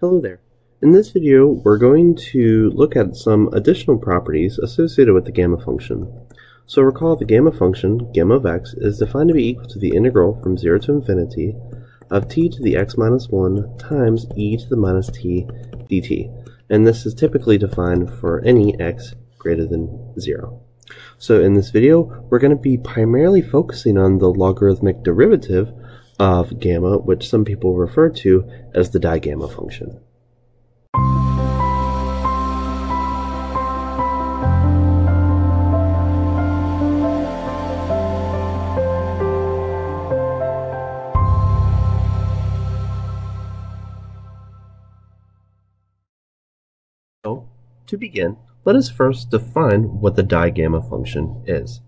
Hello there. In this video, we're going to look at some additional properties associated with the gamma function. So recall the gamma function, gamma of x, is defined to be equal to the integral from 0 to infinity of t to the x minus 1 times e to the minus t dt. And this is typically defined for any x greater than 0. So in this video, we're going to be primarily focusing on the logarithmic derivative of gamma, which some people refer to as the digamma function. So, to begin, let us first define what the digamma function is.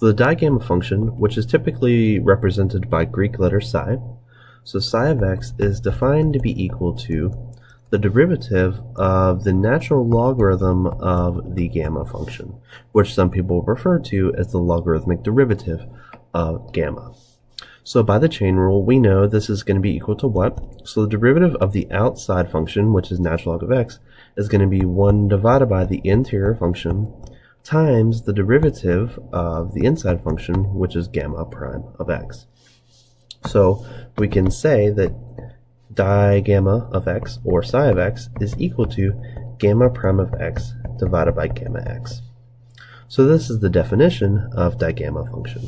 So the digamma function, which is typically represented by Greek letter psi, so psi of x is defined to be equal to the derivative of the natural logarithm of the gamma function, which some people refer to as the logarithmic derivative of gamma. So by the chain rule, we know this is going to be equal to what? So the derivative of the outside function, which is natural log of x, is going to be 1 divided by the interior function times the derivative of the inside function, which is gamma prime of x. So we can say that digamma of x, or psi of x, is equal to gamma prime of x divided by gamma x. So this is the definition of digamma function.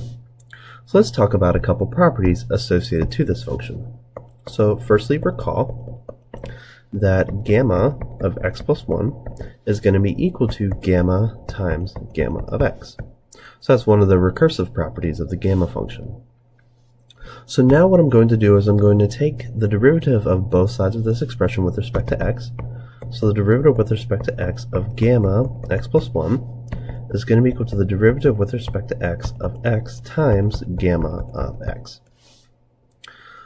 So let's talk about a couple properties associated to this function. So firstly, recall that gamma of x plus 1 is going to be equal to gamma times gamma of x. So that's one of the recursive properties of the gamma function. So now what I'm going to do is I'm going to take the derivative of both sides of this expression with respect to x. So the derivative with respect to x of gamma x plus 1 is going to be equal to the derivative with respect to x of x times gamma of x.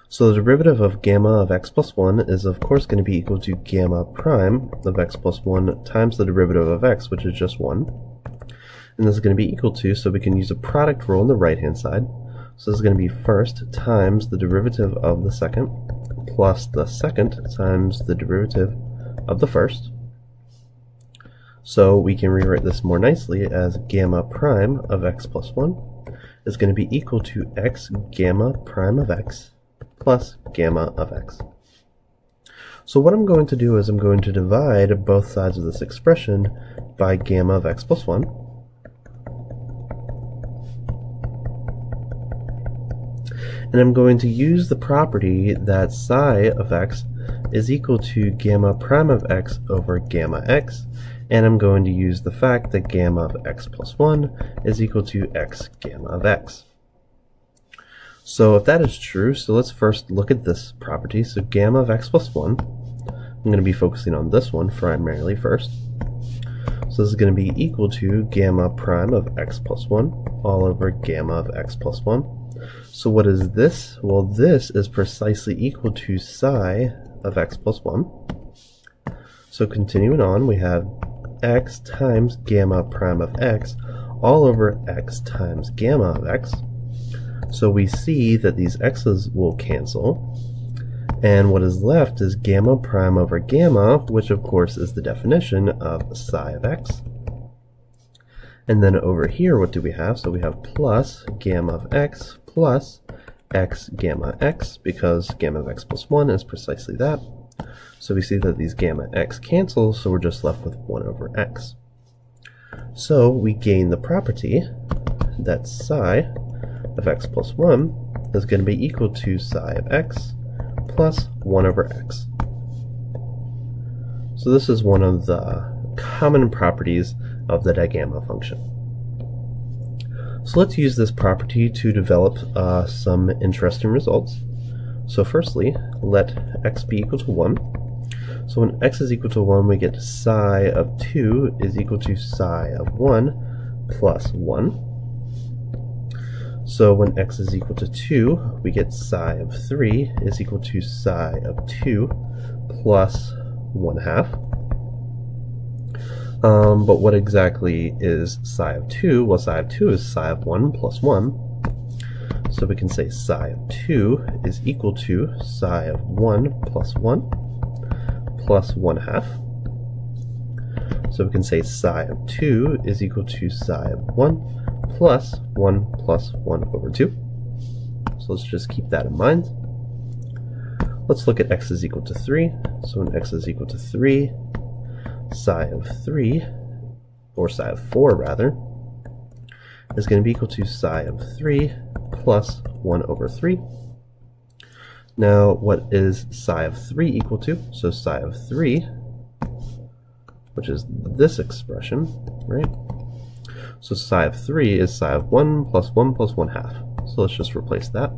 So the derivative of gamma of x plus 1 is of course going to be equal to gamma prime of x plus 1 times the derivative of x, which is just 1. And this is going to be equal to, so we can use a product rule on the right hand side. So this is going to be first times the derivative of the second plus the second times the derivative of the first. So we can rewrite this more nicely as gamma prime of x plus 1 is going to be equal to x gamma prime of x plus gamma of x. So what I'm going to do is I'm going to divide both sides of this expression by gamma of x plus 1. And I'm going to use the property that psi of x is equal to gamma prime of x over gamma x, and I'm going to use the fact that gamma of x plus 1 is equal to x gamma of x. So if that is true, so let's first look at this property. So gamma of x plus 1, I'm going to be focusing on this one primarily first. So this is going to be equal to gamma prime of x plus 1 all over gamma of x plus 1. So what is this? Well, this is precisely equal to psi of x plus 1. So continuing on, we have x times gamma prime of x all over x times gamma of x. So we see that these x's will cancel. And what is left is gamma prime over gamma, which of course is the definition of psi of x. And then over here, what do we have? So we have plus gamma of x plus x gamma x, because gamma of x plus 1 is precisely that. So we see that these gamma x cancel, so we're just left with 1 over x. So we gain the property that psi of x plus 1 is going to be equal to psi of x plus 1 over x. So this is one of the common properties of the digamma function. So let's use this property to develop uh, some interesting results. So firstly, let x be equal to 1. So when x is equal to 1, we get psi of 2 is equal to psi of 1 plus 1. So when x is equal to 2, we get psi of 3 is equal to psi of 2 plus 1 half. Um, but what exactly is psi of 2? Well, psi of 2 is psi of 1 plus 1. So we can say psi of 2 is equal to psi of 1 plus 1. plus 1 half. So we can say psi of 2 is equal to psi of 1 plus 1 plus 1 over 2. So let's just keep that in mind. Let's look at x is equal to 3. So when x is equal to 3, psi of 3, or psi of 4 rather, is going to be equal to psi of 3 plus 1 over 3. Now, what is psi of 3 equal to? So psi of 3, which is this expression, right? So psi of 3 is psi of 1 plus 1 plus 1 half. So let's just replace that.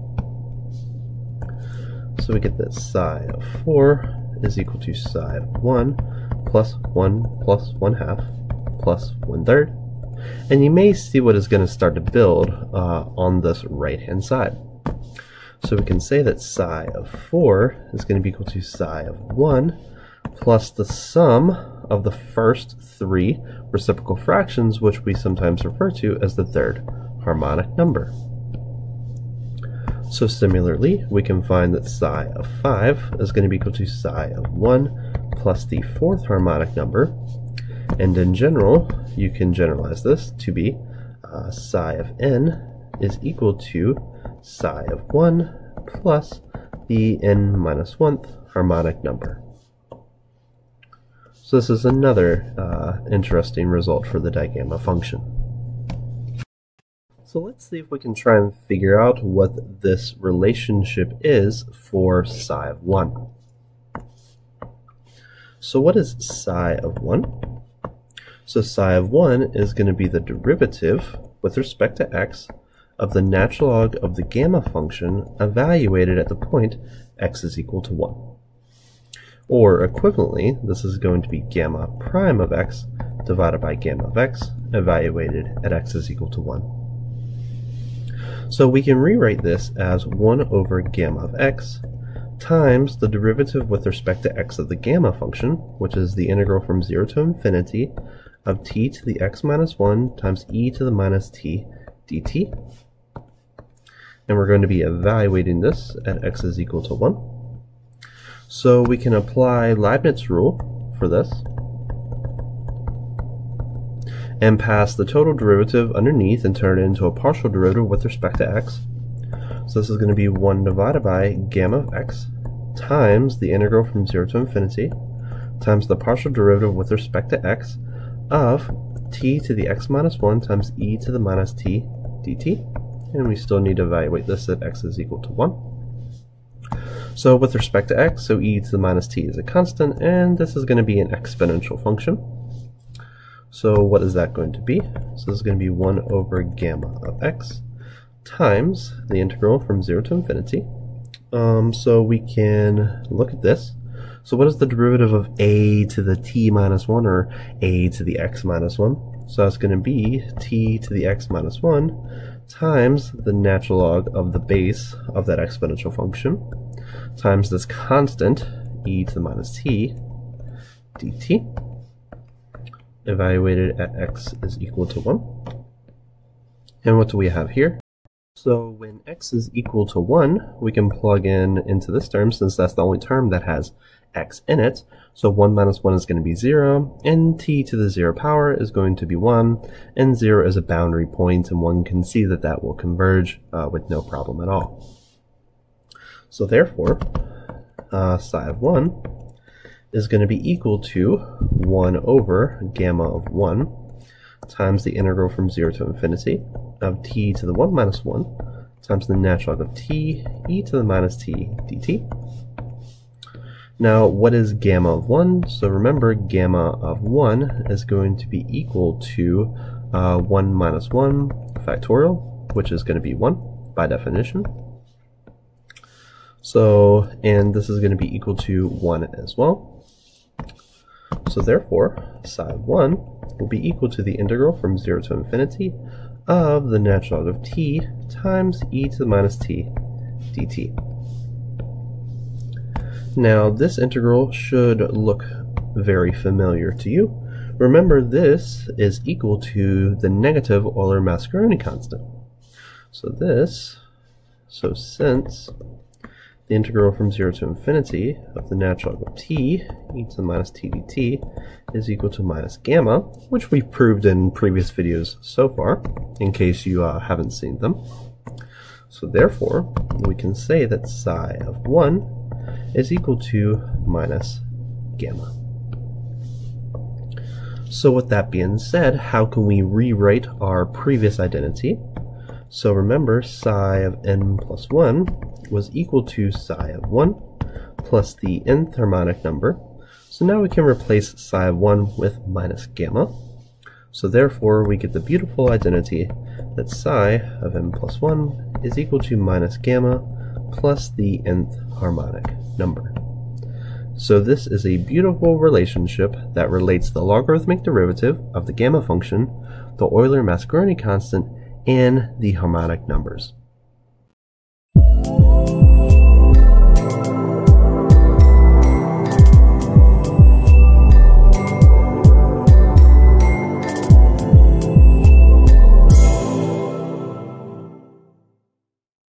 So we get that psi of 4 is equal to psi of 1 plus 1 plus 1 half plus 1 third. And you may see what is going to start to build uh, on this right hand side. So we can say that psi of 4 is going to be equal to psi of 1 plus the sum of the first three reciprocal fractions, which we sometimes refer to as the third harmonic number. So similarly, we can find that psi of 5 is going to be equal to psi of 1 plus the fourth harmonic number. And in general, you can generalize this to be uh, psi of n is equal to psi of 1 plus the n minus 1th harmonic number. So this is another uh, interesting result for the digamma function. So let's see if we can try and figure out what this relationship is for psi of 1. So what is psi of 1? So psi of 1 is going to be the derivative with respect to x of the natural log of the gamma function evaluated at the point x is equal to 1. Or equivalently, this is going to be gamma prime of x divided by gamma of x evaluated at x is equal to 1. So we can rewrite this as 1 over gamma of x times the derivative with respect to x of the gamma function, which is the integral from 0 to infinity of t to the x minus 1 times e to the minus t dt. And we're going to be evaluating this at x is equal to 1. So we can apply Leibniz rule for this and pass the total derivative underneath and turn it into a partial derivative with respect to x. So this is going to be 1 divided by gamma of x times the integral from 0 to infinity times the partial derivative with respect to x of t to the x minus 1 times e to the minus t dt. And we still need to evaluate this at x is equal to 1. So with respect to x, so e to the minus t is a constant, and this is going to be an exponential function. So what is that going to be? So this is going to be 1 over gamma of x times the integral from 0 to infinity. Um, so we can look at this. So what is the derivative of a to the t minus 1 or a to the x minus 1? So that's going to be t to the x minus 1 times the natural log of the base of that exponential function times this constant e to the minus t dt evaluated at x is equal to 1. And what do we have here? So when x is equal to 1, we can plug in into this term since that's the only term that has x in it. So 1 minus 1 is going to be 0, and t to the 0 power is going to be 1, and 0 is a boundary point, and one can see that that will converge uh, with no problem at all. So therefore, uh, psi of 1 is going to be equal to 1 over gamma of 1 times the integral from 0 to infinity of t to the 1 minus 1 times the natural log of t e to the minus t dt. Now, what is gamma of 1? So remember, gamma of 1 is going to be equal to uh, 1 minus 1 factorial, which is going to be 1 by definition. So, and this is going to be equal to 1 as well. So therefore, psi 1 will be equal to the integral from 0 to infinity of the natural log of t times e to the minus t dt. Now this integral should look very familiar to you. Remember this is equal to the negative Euler-Mascheroni constant. So this, so since the integral from 0 to infinity of the natural log of t e to the minus t dt is equal to minus gamma, which we've proved in previous videos so far, in case you uh, haven't seen them. So therefore, we can say that psi of 1 is equal to minus gamma. So with that being said, how can we rewrite our previous identity? So remember, psi of n plus 1 was equal to psi of 1 plus the nth harmonic number. So now we can replace psi of 1 with minus gamma. So therefore, we get the beautiful identity that psi of n plus 1 is equal to minus gamma plus the nth harmonic number. So this is a beautiful relationship that relates the logarithmic derivative of the gamma function, the Euler-Mascheroni constant, and the harmonic numbers.